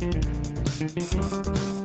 うん。